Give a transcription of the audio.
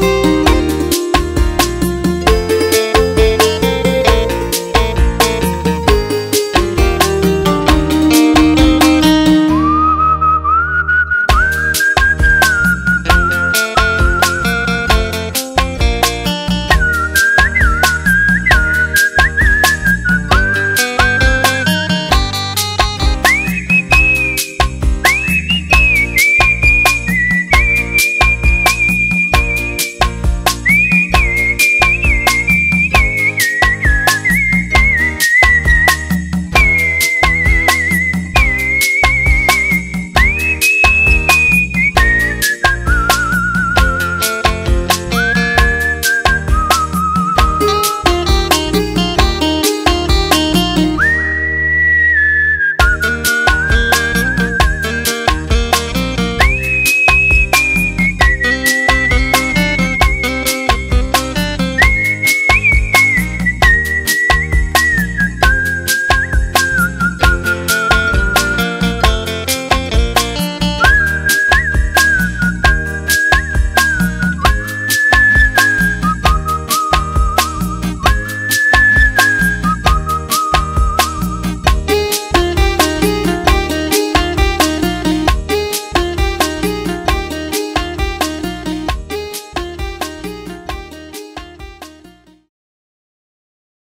Música